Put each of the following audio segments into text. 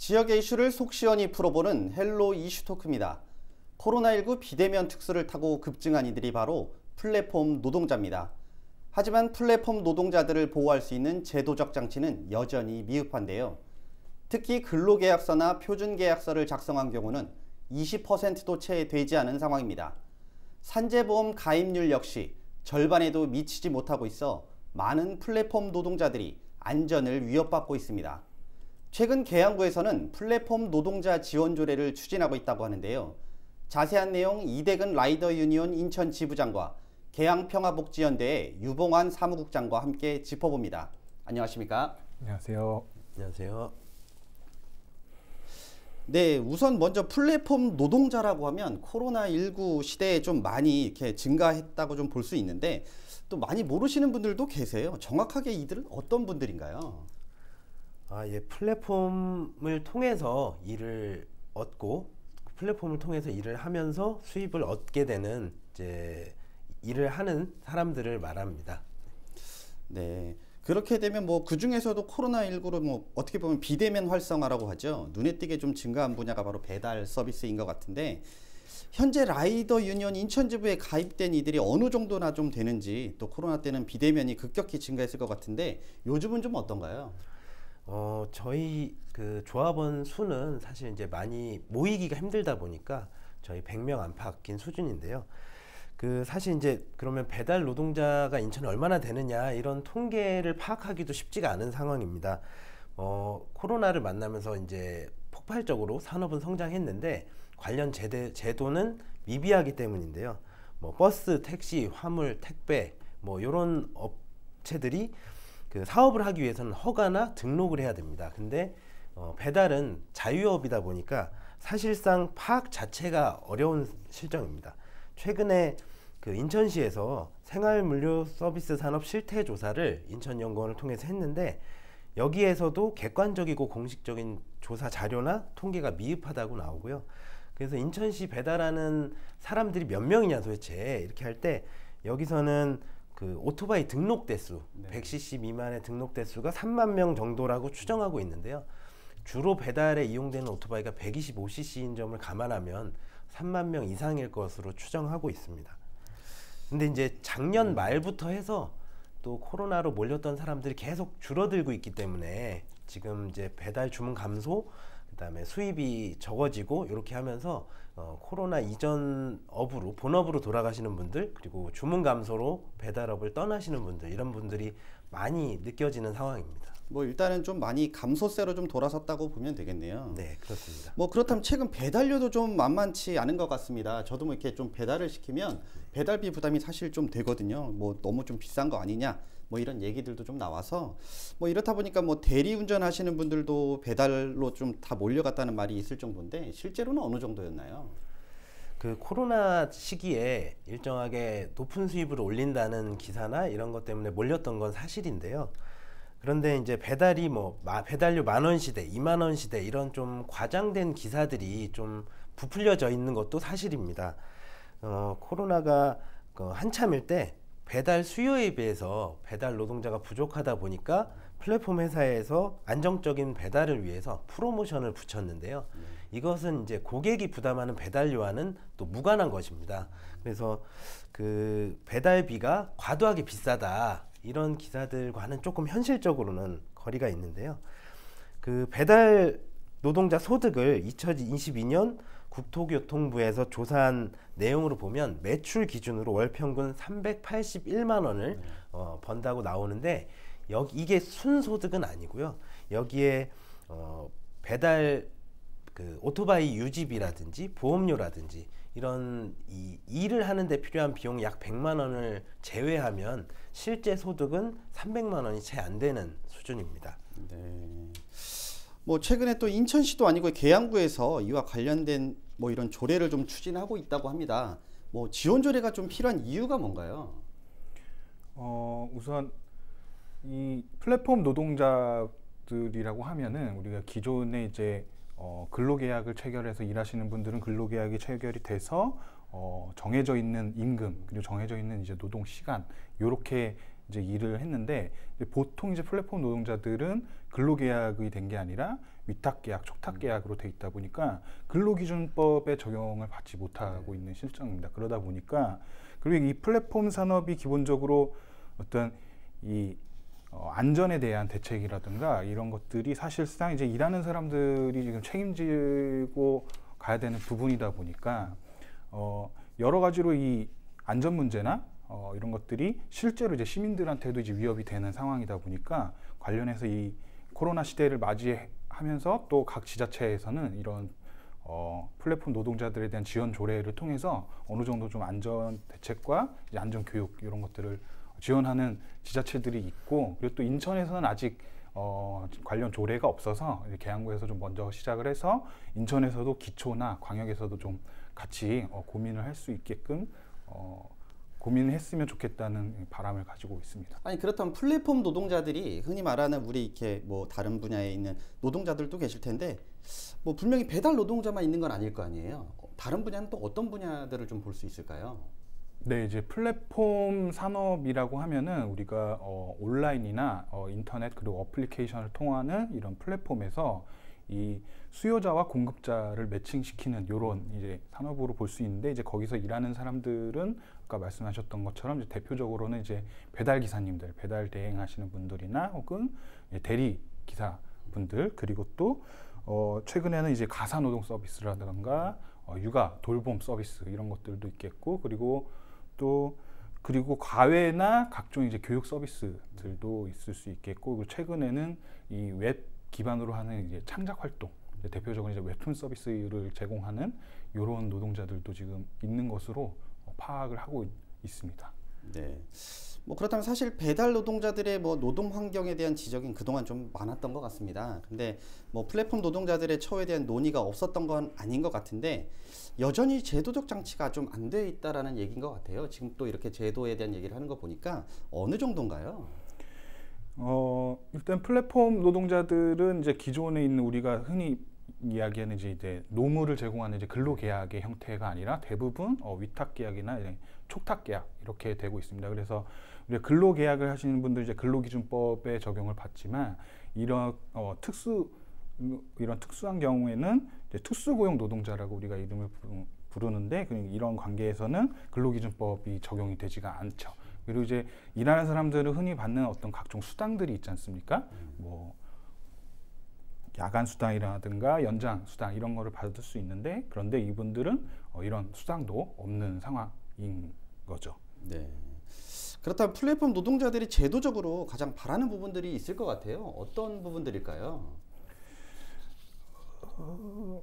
지역의 이슈를 속 시원히 풀어보는 헬로 이슈 토크입니다. 코로나19 비대면 특수를 타고 급증한 이들이 바로 플랫폼 노동자입니다. 하지만 플랫폼 노동자들을 보호할 수 있는 제도적 장치는 여전히 미흡한데요. 특히 근로계약서나 표준계약서를 작성한 경우는 20%도 채 되지 않은 상황입니다. 산재보험 가입률 역시 절반에도 미치지 못하고 있어 많은 플랫폼 노동자들이 안전을 위협받고 있습니다. 최근 계양구에서는 플랫폼 노동자 지원 조례를 추진하고 있다고 하는데요. 자세한 내용 이대근 라이더 유니온 인천 지부장과 계양평화복지연대의 유봉환 사무국장과 함께 짚어봅니다. 안녕하십니까? 안녕하세요. 안녕하세요. 네, 우선 먼저 플랫폼 노동자라고 하면 코로나19 시대에 좀 많이 이렇게 증가했다고 좀 볼 수 있는데 또 많이 모르시는 분들도 계세요. 정확하게 이들은 어떤 분들인가요? 아, 예, 플랫폼을 통해서 일을 얻고 플랫폼을 통해서 일을 하면서 수입을 얻게 되는 이제 일을 하는 사람들을 말합니다. 네. 그렇게 되면 뭐 그 중에서도 코로나19로 뭐 어떻게 보면 비대면 활성화라고 하죠. 눈에 띄게 좀 증가한 분야가 바로 배달 서비스인 것 같은데 현재 라이더 유니온 인천지부에 가입된 이들이 어느 정도나 좀 되는지 또 코로나 때는 비대면이 급격히 증가했을 것 같은데 요즘은 좀 어떤가요? 어, 저희 그 조합원 수는 사실 이제 많이 모이기가 힘들다 보니까 저희 100명 안팎인 수준인데요. 그 사실 이제 그러면 배달 노동자가 인천에 얼마나 되느냐 이런 통계를 파악하기도 쉽지가 않은 상황입니다. 어, 코로나를 만나면서 이제 폭발적으로 산업은 성장했는데 관련 제대, 제도는 미비하기 때문인데요. 뭐 버스, 택시, 화물, 택배 뭐 이런 업체들이 그 사업을 하기 위해서는 허가나 등록을 해야 됩니다. 근데 어, 배달은 자유업이다 보니까 사실상 파악 자체가 어려운 실정입니다. 최근에 그 인천시에서 생활물류 서비스 산업 실태 조사를 인천연구원을 통해서 했는데 여기에서도 객관적이고 공식적인 조사 자료나 통계가 미흡하다고 나오고요. 그래서 인천시 배달하는 사람들이 몇 명이냐 도대체 이렇게 할 때 여기서는 그 오토바이 등록 대수 네. 100cc 미만의 등록 대수가 3만 명 정도라고 추정하고 있는데요. 주로 배달에 이용되는 오토바이가 125cc인 점을 감안하면 3만 명 이상일 것으로 추정하고 있습니다. 근데 이제 작년 음. 말부터 해서 또 코로나로 몰렸던 사람들이 계속 줄어들고 있기 때문에 지금 이제 배달 주문 감소 그다음에 수입이 적어지고 이렇게 하면서 어, 코로나 이전 업으로 본업으로 돌아가시는 분들 그리고 주문 감소로 배달업을 떠나시는 분들 이런 분들이 많이 느껴지는 상황입니다. 뭐 일단은 좀 많이 감소세로 좀 돌아섰다고 보면 되겠네요. 네, 그렇습니다. 뭐 그렇다면 최근 배달료도 좀 만만치 않은 것 같습니다. 저도 뭐 이렇게 좀 배달을 시키면 배달비 부담이 사실 좀 되거든요. 뭐 너무 좀 비싼 거 아니냐. 뭐 이런 얘기들도 좀 나와서 뭐 이렇다 보니까 뭐 대리 운전하시는 분들도 배달로 좀 다 몰려갔다는 말이 있을 정도인데 실제로는 어느 정도였나요? 그 코로나 시기에 일정하게 높은 수입을 올린다는 기사나 이런 것 때문에 몰렸던 건 사실인데요. 그런데 이제 배달이 뭐 배달료 만 원 시대, 이만 원 시대 이런 좀 과장된 기사들이 좀 부풀려져 있는 것도 사실입니다. 어, 코로나가 그 한참일 때 배달 수요에 비해서 배달 노동자가 부족하다 보니까 플랫폼 회사에서 안정적인 배달을 위해서 프로모션을 붙였는데요. 음. 이것은 이제 고객이 부담하는 배달료와는 또 무관한 것입니다. 그래서 그 배달비가 과도하게 비싸다 이런 기사들과는 조금 현실적으로는 거리가 있는데요. 그 배달 노동자 소득을 2022년 국토교통부에서 조사한 내용으로 보면 매출 기준으로 월 평균 381만 원을 네. 어, 번다고 나오는데 여기 이게 순소득은 아니고요. 여기에 어, 배달 그 오토바이 유지비라든지 보험료라든지 이런 이 일을 하는데 필요한 비용 약 100만 원을 제외하면 실제 소득은 300만 원이 채 안 되는 수준입니다. 네. 뭐 최근에 또 인천시도 아니고 계양구에서 이와 관련된 뭐 이런 조례를 좀 추진하고 있다고 합니다. 뭐 지원 조례가 좀 필요한 이유가 뭔가요? 어, 우선 이 플랫폼 노동자들이라고 하면은 우리가 기존에 이제 어, 근로계약을 체결해서 일하시는 분들은 근로계약이 체결이 돼서 어, 정해져 있는 임금 그리고 정해져 있는 이제 노동 시간 요렇게 이제 일을 했는데 이제 보통 이제 플랫폼 노동자들은 근로계약이 된 게 아니라 위탁계약, 촉탁계약으로 돼 있다 보니까 근로기준법의 적용을 받지 못하고 있는 실정입니다. 그러다 보니까 그리고 이 플랫폼 산업이 기본적으로 어떤 이 어, 안전에 대한 대책이라든가 이런 것들이 사실상 이제 일하는 사람들이 지금 책임지고 가야 되는 부분이다 보니까 어, 여러 가지로 이 안전 문제나 어, 이런 것들이 실제로 이제 시민들한테도 이제 위협이 되는 상황이다 보니까 관련해서 이 코로나 시대를 맞이하면서 또 각 지자체에서는 이런 어, 플랫폼 노동자들에 대한 지원 조례를 통해서 어느 정도 좀 안전 대책과 안전 교육 이런 것들을 지원하는 지자체들이 있고 그리고 또 인천에서는 아직 어, 관련 조례가 없어서 계양구에서 좀 먼저 시작을 해서 인천에서도 기초나 광역에서도 좀 같이 어, 고민을 할 수 있게끔 어, 고민을 했으면 좋겠다는 바람을 가지고 있습니다. 아니 그렇다면 플랫폼 노동자들이 흔히 말하는 우리 이렇게 뭐 다른 분야에 있는 노동자들도 계실 텐데 뭐 분명히 배달 노동자만 있는 건 아닐 거 아니에요. 다른 분야는 또 어떤 분야들을 좀 볼 수 있을까요? 네, 이제 플랫폼 산업이라고 하면은 우리가 어, 온라인이나 어, 인터넷 그리고 어플리케이션을 통하는 이런 플랫폼에서 이 수요자와 공급자를 매칭시키는 이런 이제 산업으로 볼 수 있는데 이제 거기서 일하는 사람들은 아까 말씀하셨던 것처럼 이제 대표적으로는 이제 배달 기사님들, 배달 대행하시는 분들이나 혹은 대리 기사 분들 그리고 또 어, 최근에는 이제 가사 노동 서비스라든가 어, 육아 돌봄 서비스 이런 것들도 있겠고 그리고 또 그리고 과외나 각종 이제 교육 서비스들도 있을 수 있겠고 그리고 최근에는 이 웹 기반으로 하는 이제 창작 활동 대표적으로 이제 웹툰 서비스를 제공하는 이런 노동자들도 지금 있는 것으로 파악을 하고 있습니다. 네. 뭐 그렇다면 사실 배달 노동자들의 뭐 노동 환경에 대한 지적은 그동안 좀 많았던 것 같습니다. 근데 뭐 플랫폼 노동자들의 처우에 대한 논의가 없었던 건 아닌 것 같은데 여전히 제도적 장치가 좀 안 돼 있다라는 얘기인 것 같아요. 지금 또 이렇게 제도에 대한 얘기를 하는 거 보니까 어느 정도인가요? 어, 일단 플랫폼 노동자들은 이제 기존에 있는 우리가 흔히 이야기하는 이제, 이제 노무를 제공하는 이제 근로계약의 형태가 아니라 대부분 어, 위탁계약이나 촉탁계약 이렇게 되고 있습니다. 그래서 근로계약을 하시는 분들 이제 근로기준법에 적용을 받지만 이런 어, 특수 이런 특수한 경우에는 특수고용 노동자라고 우리가 이름을 부르는데 이런 관계에서는 근로기준법이 적용이 되지가 않죠. 그리고 이제 일하는 사람들은 흔히 받는 어떤 각종 수당들이 있지 않습니까? 뭐 야간 수당이라든가 연장 수당 이런 거를 받을 수 있는데 그런데 이분들은 어, 이런 수당도 없는 상황인 거죠. 네. 그렇다면 플랫폼 노동자들이 제도적으로 가장 바라는 부분들이 있을 것 같아요. 어떤 부분들일까요? 어,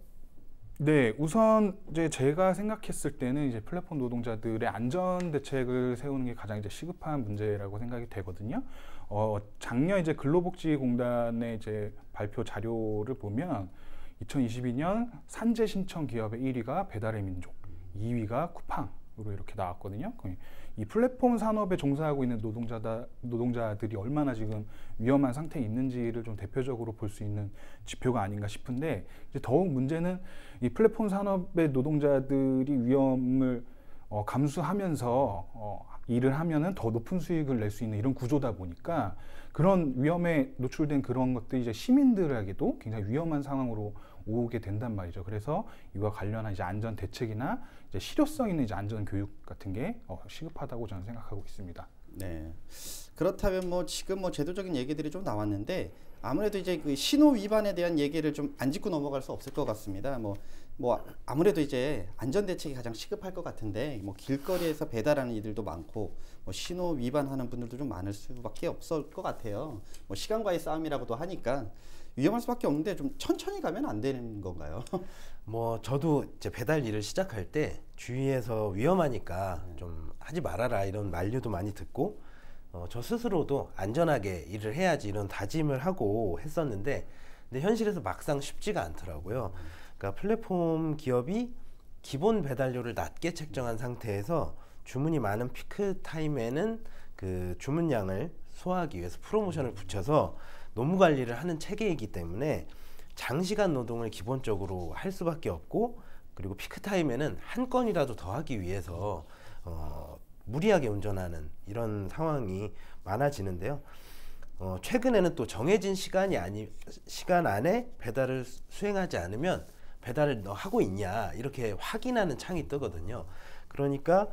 네, 우선 이제 제가 생각했을 때는 이제 플랫폼 노동자들의 안전 대책을 세우는 게 가장 이제 시급한 문제라고 생각이 되거든요. 어, 작년 이제 근로복지공단의 이제 발표 자료를 보면 2022년 산재 신청 기업의 1위가 배달의 민족, 2위가 쿠팡으로 이렇게 나왔거든요. 이 플랫폼 산업에 종사하고 있는 노동자다, 노동자들이 얼마나 지금 위험한 상태에 있는지를 좀 대표적으로 볼 수 있는 지표가 아닌가 싶은데 이제 더욱 문제는 이 플랫폼 산업의 노동자들이 위험을 어, 감수하면서 어, 일을 하면은 더 높은 수익을 낼 수 있는 이런 구조다 보니까 그런 위험에 노출된 그런 것들이 이제 시민들에게도 굉장히 위험한 상황으로 오게 된단 말이죠. 그래서 이와 관련한 이제 안전 대책이나 이제 실효성 있는 이제 안전 교육 같은 게 어, 시급하다고 저는 생각하고 있습니다. 네. 그렇다면 뭐 지금 뭐 제도적인 얘기들이 좀 나왔는데 아무래도 이제 그 신호 위반에 대한 얘기를 좀 안 짚고 넘어갈 수 없을 것 같습니다. 뭐뭐 아무래도 이제 안전 대책이 가장 시급할 것 같은데 뭐 길거리에서 배달하는 이들도 많고 뭐 신호 위반하는 분들도 좀 많을 수밖에 없을 것 같아요. 뭐 시간과의 싸움이라고도 하니까 위험할 수밖에 없는데 좀 천천히 가면 안 되는 건가요? 뭐 저도 이제 배달 일을 시작할 때 주위에서 위험하니까 좀 하지 말아라 이런 만류도 많이 듣고 어, 저 스스로도 안전하게 일을 해야지 이런 다짐을 하고 했었는데 근데 현실에서 막상 쉽지가 않더라고요. 그러니까 플랫폼 기업이 기본 배달료를 낮게 책정한 상태에서 주문이 많은 피크 타임에는 그 주문량을 소화하기 위해서 프로모션을 붙여서 노무 관리를 하는 체계이기 때문에 장시간 노동을 기본적으로 할 수밖에 없고 그리고 피크 타임에는 한 건이라도 더 하기 위해서 어 무리하게 운전하는 이런 상황이 많아지는데요. 어, 최근에는 또 정해진 시간이 아니 시간 안에 배달을 수- 수행하지 않으면 배달을 너 하고 있냐 이렇게 확인하는 창이 뜨거든요. 그러니까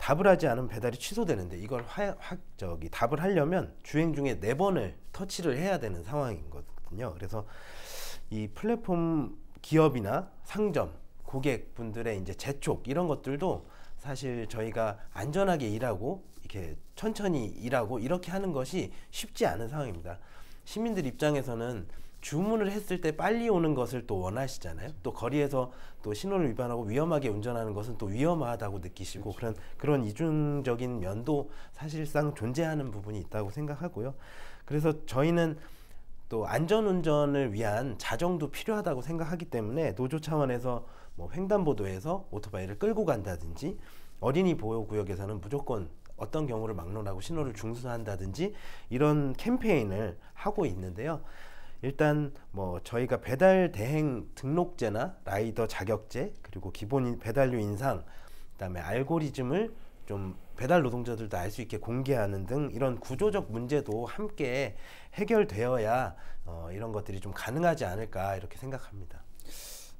답을 하지 않으면 배달이 취소되는데 이걸 화, 화, 저기 답을 하려면 주행 중에 네 번을 터치를 해야 되는 상황이거든요. 그래서 이 플랫폼 기업이나 상점 고객분들의 이제 재촉 이런 것들도 사실 저희가 안전하게 일하고 이렇게 천천히 일하고 이렇게 하는 것이 쉽지 않은 상황입니다. 시민들 입장에서는 주문을 했을 때 빨리 오는 것을 또 원하시잖아요. 또 거리에서 또 신호를 위반하고 위험하게 운전하는 것은 또 위험하다고 느끼시고 그런 그런 이중적인 면도 사실상 존재하는 부분이 있다고 생각하고요. 그래서 저희는 또 안전 운전을 위한 자정도 필요하다고 생각하기 때문에 노조 차원에서 뭐 횡단보도에서 오토바이를 끌고 간다든지 어린이 보호 구역에서는 무조건 어떤 경우를 막론하고 신호를 중수한다든지 이런 캠페인을 하고 있는데요. 일단 뭐 저희가 배달 대행 등록제나 라이더 자격제 그리고 기본 배달료 인상 그다음에 알고리즘을 좀 배달 노동자들도 알 수 있게 공개하는 등 이런 구조적 문제도 함께 해결되어야 어, 이런 것들이 좀 가능하지 않을까 이렇게 생각합니다.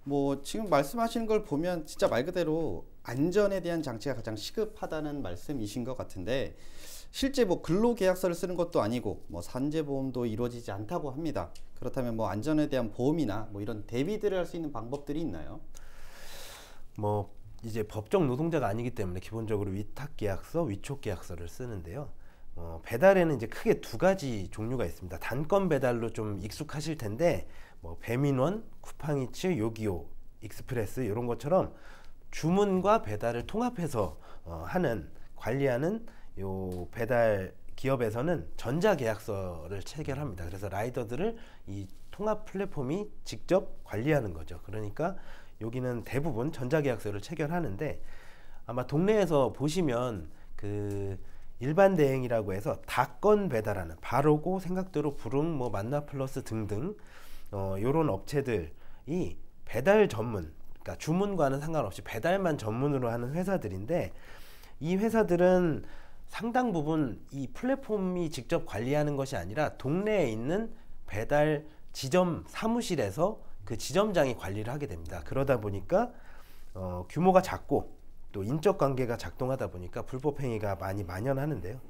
뭐 지금 말씀하시는 걸 보면 진짜 말 그대로 안전에 대한 장치가 가장 시급하다는 말씀이신 것 같은데 실제 뭐 근로계약서를 쓰는 것도 아니고 뭐 산재보험도 이루어지지 않다고 합니다. 그렇다면 뭐 안전에 대한 보험이나 뭐 이런 대비들을 할 수 있는 방법들이 있나요? 뭐 이제 법정 노동자가 아니기 때문에 기본적으로 위탁 계약서, 위촉 계약서를 쓰는데요. 어, 배달에는 이제 크게 두 가지 종류가 있습니다. 단건 배달로 좀 익숙하실 텐데 뭐 배민원, 쿠팡이츠, 요기요, 익스프레스 이런 것처럼 주문과 배달을 통합해서 어, 하는 관리하는 요 배달 기업에서는 전자 계약서를 체결합니다. 그래서 라이더들을 이 통합 플랫폼이 직접 관리하는 거죠. 그러니까 여기는 대부분 전자 계약서를 체결하는데 아마 동네에서 보시면 그 일반 대행이라고 해서 다건 배달하는 바로고 생각대로 부릉 뭐 만나 플러스 등등 어 요런 업체들이 배달 전문 그러니까 주문과는 상관없이 배달만 전문으로 하는 회사들인데 이 회사들은 상당 부분 이 플랫폼이 직접 관리하는 것이 아니라 동네에 있는 배달 지점 사무실에서 그 지점장이 관리를 하게 됩니다. 그러다 보니까 어, 규모가 작고 또 인적 관계가 작동하다 보니까 불법 행위가 많이 만연하는데요.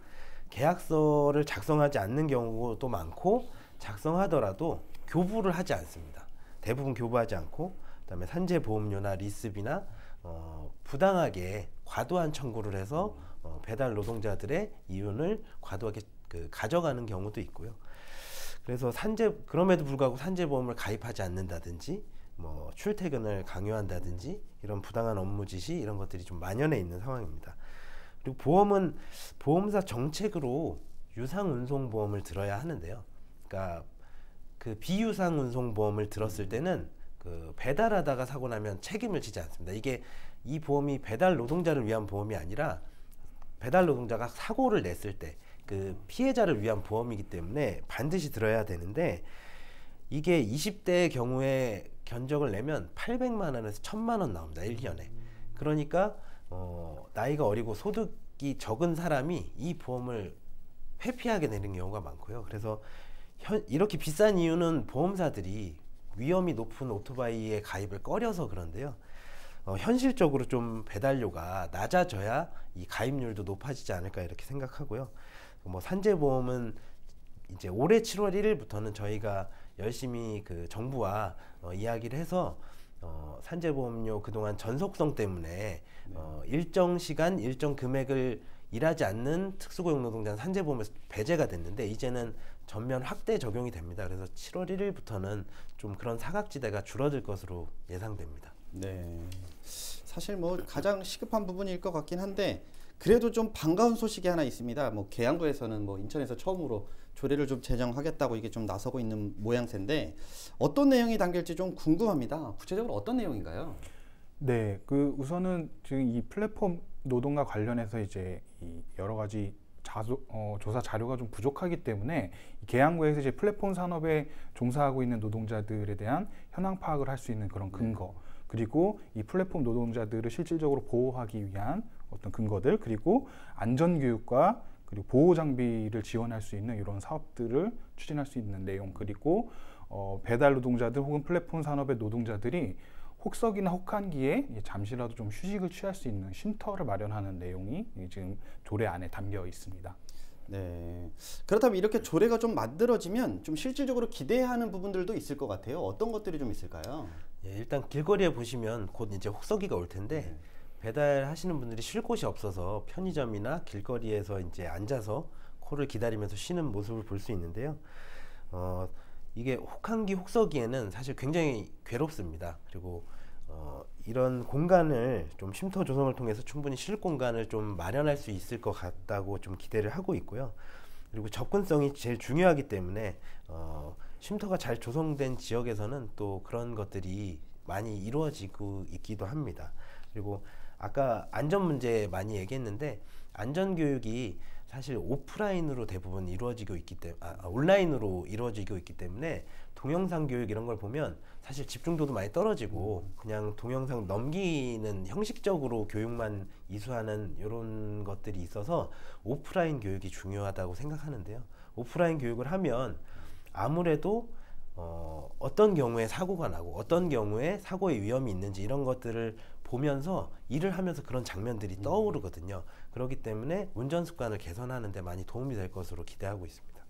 계약서를 작성하지 않는 경우도 많고 작성하더라도 교부를 하지 않습니다. 대부분 교부하지 않고 그다음에 산재 보험료나 리스비나 어, 부당하게 과도한 청구를 해서 어, 배달 노동자들의 이윤을 과도하게 그 가져가는 경우도 있고요. 그래서 산재 그럼에도 불구하고 산재보험을 가입하지 않는다든지 뭐 출퇴근을 강요한다든지 이런 부당한 업무 지시 이런 것들이 좀 만연해 있는 상황입니다. 그리고 보험은 보험사 정책으로 유상 운송 보험을 들어야 하는데요. 그러니까 그 비유상 운송 보험을 들었을 때는 그 배달하다가 사고 나면 책임을 지지 않습니다. 이게 이 보험이 배달 노동자를 위한 보험이 아니라 배달 노동자가 사고를 냈을 때 그 피해자를 위한 보험이기 때문에 반드시 들어야 되는데 이게 20대의 경우에 견적을 내면 800만 원에서 1000만 원 나옵니다. 1년에. 그러니까 어, 나이가 어리고 소득이 적은 사람이 이 보험을 회피하게 되는 경우가 많고요. 그래서 현, 이렇게 비싼 이유는 보험사들이 위험이 높은 오토바이에 가입을 꺼려서 그런데요. 어, 현실적으로 좀 배달료가 낮아져야 이 가입률도 높아지지 않을까 이렇게 생각하고요. 뭐 산재보험은 이제 올해 7월 1일부터는 저희가 열심히 그 정부와 어, 이야기를 해서 어, 산재보험료 그동안 전속성 때문에 어, 일정 시간 일정 금액을 일하지 않는 특수고용 노동자는 산재보험에서 배제가 됐는데 이제는 전면 확대 적용이 됩니다. 그래서 7월 1일부터는 좀 그런 사각지대가 줄어들 것으로 예상됩니다. 네. 사실 뭐 가장 시급한 부분일 것 같긴 한데 그래도 좀 반가운 소식이 하나 있습니다. 뭐 계양구에서는 뭐 인천에서 처음으로 조례를 좀 제정하겠다고 이게 좀 나서고 있는 모양새인데 어떤 내용이 담길지 좀 궁금합니다. 구체적으로 어떤 내용인가요? 네, 그 우선은 지금 이 플랫폼 노동과 관련해서 이제 이 여러 가지 자소, 어, 조사 자료가 좀 부족하기 때문에 이 계양구에서 이제 플랫폼 산업에 종사하고 있는 노동자들에 대한 현황 파악을 할 수 있는 그런 근거 그리고 이 플랫폼 노동자들을 실질적으로 보호하기 위한 어떤 근거들 그리고 안전 교육과 그리고 보호 장비를 지원할 수 있는 이런 사업들을 추진할 수 있는 내용 그리고 어, 배달 노동자들 혹은 플랫폼 산업의 노동자들이 혹석이나 혹한기에 잠시라도 좀 휴식을 취할 수 있는 쉼터를 마련하는 내용이 지금 조례 안에 담겨 있습니다. 네. 그렇다면 이렇게 조례가 좀 만들어지면 좀 실질적으로 기대하는 부분들도 있을 것 같아요. 어떤 것들이 좀 있을까요? 예, 일단 길거리에 보시면 곧 이제 혹서기가 올 텐데 네. 배달하시는 분들이 쉴 곳이 없어서 편의점이나 길거리에서 이제 앉아서 코를 기다리면서 쉬는 모습을 볼 수 있는데요. 어, 이게 혹한기 혹서기에는 사실 굉장히 괴롭습니다. 그리고 어, 이런 공간을 좀 쉼터 조성을 통해서 충분히 쉴 공간을 좀 마련할 수 있을 것 같다고 좀 기대를 하고 있고요. 그리고 접근성이 제일 중요하기 때문에 어, 쉼터가 잘 조성된 지역에서는 또 그런 것들이 많이 이루어지고 있기도 합니다. 그리고 아까 안전 문제 많이 얘기했는데 안전 교육이 사실 오프라인으로 대부분 이루어지고 있기 때문에 아, 온라인으로 이루어지고 있기 때문에 동영상 교육 이런 걸 보면 사실 집중도도 많이 떨어지고 그냥 동영상 넘기는 형식적으로 교육만 이수하는 이런 것들이 있어서 오프라인 교육이 중요하다고 생각하는데요. 오프라인 교육을 하면 아무래도 어, 어떤 경우에 사고가 나고 어떤 경우에 사고의 위험이 있는지 이런 것들을 보면서 일을 하면서 그런 장면들이 떠오르거든요. 그렇기 때문에 운전 습관을 개선하는 데 많이 도움이 될 것으로 기대하고 있습니다.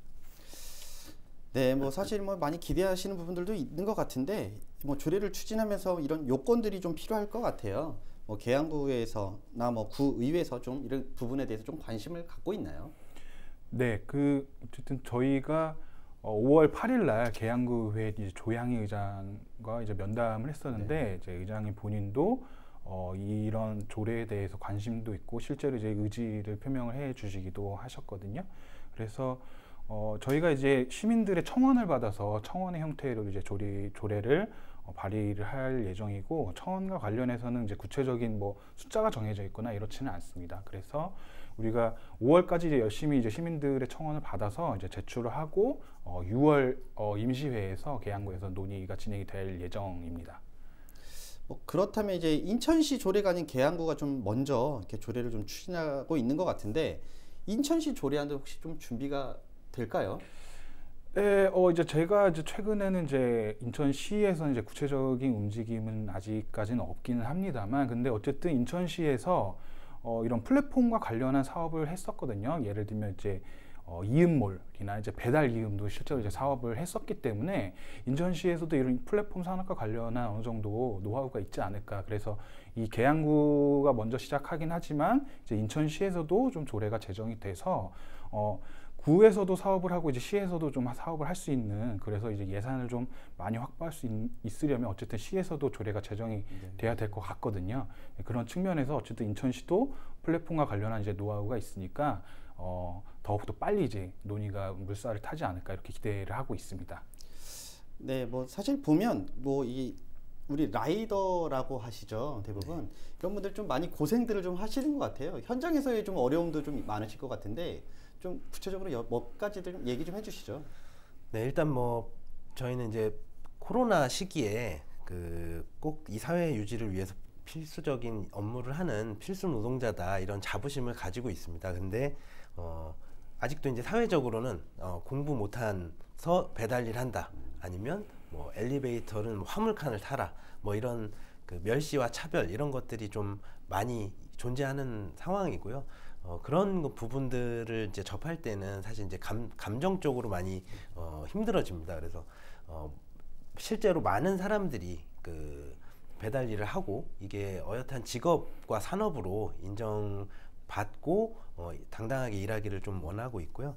네, 뭐 사실 뭐 많이 기대하시는 부분들도 있는 것 같은데 뭐 조례를 추진하면서 이런 요건들이 좀 필요할 것 같아요. 뭐 계양구에서나 뭐 구의회에서 좀 이런 부분에 대해서 좀 관심을 갖고 있나요? 네, 그 어쨌든 저희가 어, 5월 8일 날 계양구회 이제 조양희 의장과 이제 면담을 했었는데 이제 의장님 본인도 어, 이런 조례에 대해서 관심도 있고 실제로 이제 의지를 표명을 해 주시기도 하셨거든요. 그래서 어, 저희가 이제 시민들의 청원을 받아서 청원의 형태로 이제 조례, 조례를 어, 발의를 할 예정이고 청원과 관련해서는 이제 구체적인 뭐 숫자가 정해져 있거나 이렇지는 않습니다. 그래서 우리가 5월까지 이제 열심히 이제 시민들의 청원을 받아서 이제 제출을 하고 어, 6월 어, 임시회에서 계양구에서 논의가 진행이 될 예정입니다. 뭐 그렇다면 이제 인천시 조례가 아닌 계양구가 좀 먼저 이렇게 조례를 좀 추진하고 있는 것 같은데 인천시 조례안도 혹시 좀 준비가 될까요? 네, 어 이제 제가 이제 최근에는 이제 인천시에서 이제 구체적인 움직임은 아직까지는 없기는 합니다만, 근데 어쨌든 인천시에서 어 이런 플랫폼과 관련한 사업을 했었거든요. 예를 들면 이제 어 이음몰이나 이제 배달 이음도 실제로 이제 사업을 했었기 때문에 인천시에서도 이런 플랫폼 산업과 관련한 어느 정도 노하우가 있지 않을까. 그래서 이 계양구가 먼저 시작하긴 하지만 이제 인천시에서도 좀 조례가 제정이 돼서 어 구에서도 사업을 하고 이제 시에서도 좀 사업을 할 수 있는 그래서 이제 예산을 좀 많이 확보할 수 있, 으려면 어쨌든 시에서도 조례가 제정이 돼야 될 것 같거든요. 네, 그런 측면에서 어쨌든 인천시도 플랫폼과 관련한 이제 노하우가 있으니까 어, 더욱더 빨리 이제 논의가 물살을 타지 않을까 이렇게 기대를 하고 있습니다. 네, 뭐 사실 보면 뭐 이 우리 라이더라고 하시죠 대부분 네. 이런 분들 좀 많이 고생들을 좀 하시는 것 같아요. 현장에서의 좀 어려움도 좀 많으실 것 같은데 좀 구체적으로 몇 가지들 좀 얘기 좀 해주시죠. 네, 일단 뭐 저희는 이제 코로나 시기에 그 꼭 이 사회 유지를 위해서 필수적인 업무를 하는 필수 노동자다 이런 자부심을 가지고 있습니다. 근데 어, 아직도 이제 사회적으로는 어, 공부 못한서 배달일 한다 아니면 뭐 엘리베이터는 뭐 화물칸을 타라 뭐 이런 그 멸시와 차별 이런 것들이 좀 많이 존재하는 상황이고요. 어, 그런 부분들을 이제 접할 때는 사실 이제 감, 감정적으로 많이 어, 힘들어집니다. 그래서 어, 실제로 많은 사람들이 그 배달 일을 하고 이게 어엿한 직업과 산업으로 인정받고 어, 당당하게 일하기를 좀 원하고 있고요.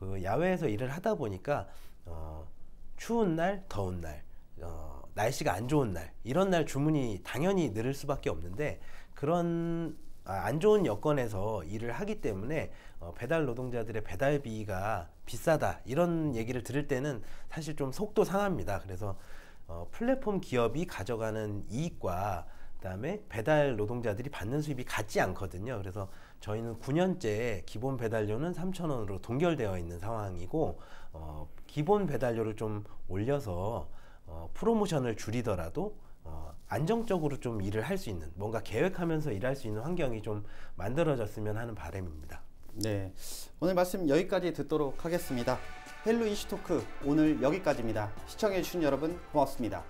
그 야외에서 일을 하다 보니까 어, 추운 날, 더운 날, 어, 날씨가 안 좋은 날 이런 날 주문이 당연히 늘을 수밖에 없는데 그런 아, 안 좋은 여건에서 일을 하기 때문에 어, 배달 노동자들의 배달비가 비싸다 이런 얘기를 들을 때는 사실 좀 속도 상합니다. 그래서 어, 플랫폼 기업이 가져가는 이익과 그다음에 배달 노동자들이 받는 수입이 같지 않거든요. 그래서 저희는 9년째 기본 배달료는 3,000원으로 동결되어 있는 상황이고 어, 기본 배달료를 좀 올려서 어, 프로모션을 줄이더라도 어, 안정적으로 좀 일을 할 수 있는 뭔가 계획하면서 일할 수 있는 환경이 좀 만들어졌으면 하는 바람입니다. 네, 오늘 말씀 여기까지 듣도록 하겠습니다. 헬로 이슈토크 오늘 여기까지입니다. 시청해주신 여러분 고맙습니다.